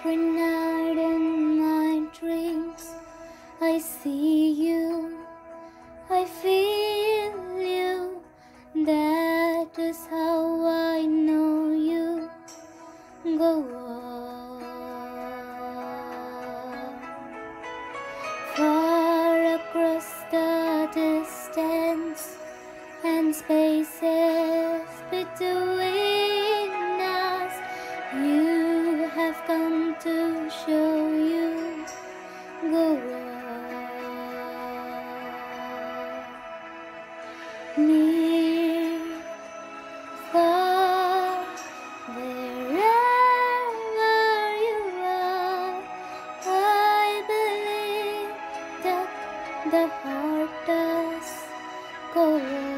Every night in my dreams, I see you, I feel you. That is how I know you. Go on. Far across the distance and spaces between come to show you. Go on. Near, far, wherever you are, I believe that the heart does go on.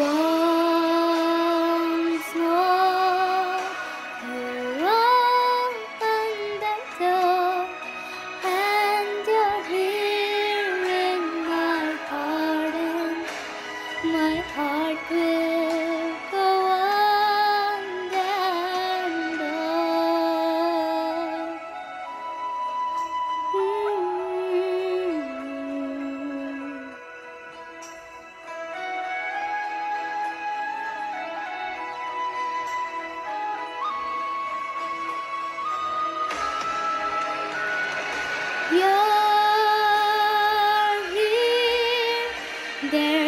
On. There's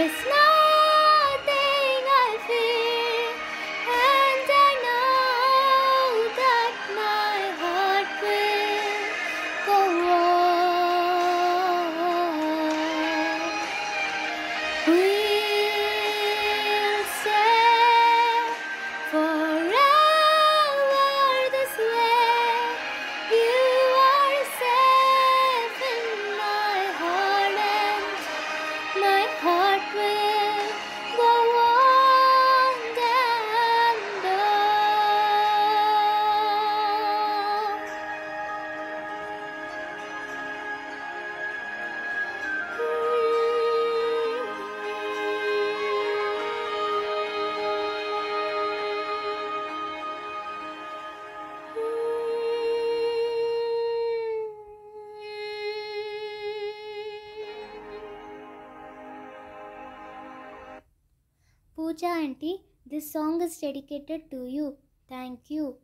Pooja auntie, this song is dedicated to you. Thank you.